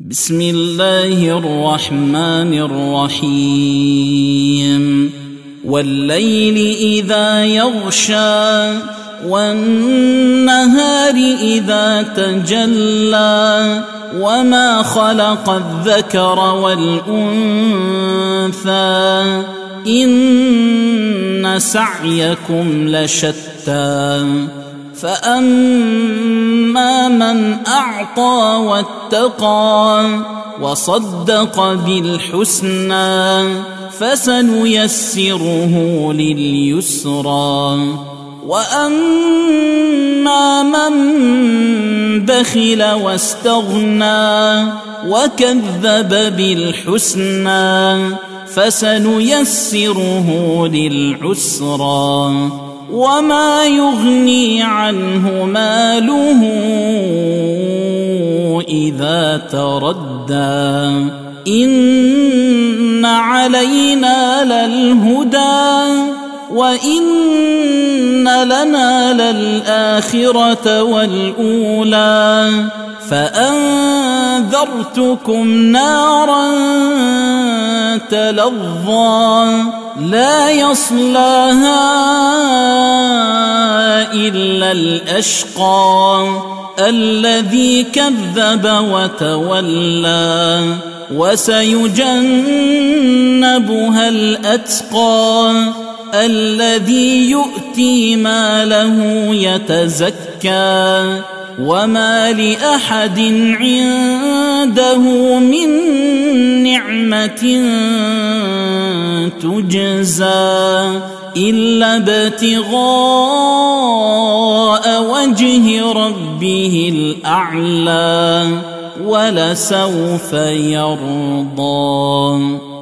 بسم الله الرحمن الرحيم. والليل إذا يغشى والنهار إذا تجلى وما خلق الذكر والأنثى إن سعيكم لشتى. فأما من أعطى واتقى وصدق بالحسنى فسنيسره لليسرى وأما من بخل واستغنى وكذب بالحسنى فسنيسره للعسرى وما يغني عنه ماله إذا تردى. إن علينا للهدى وإن لنا للآخرة والأولى. فانذرتكم نارا تلظى لا يصلاها الا الاشقى الذي كذب وتولى وسيجنبها الاتقى الذي يؤتي ماله يتزكى وما لأحد عنده من نعمة تجزى إلا ابتغاء وجه ربه الأعلى ولسوف يرضى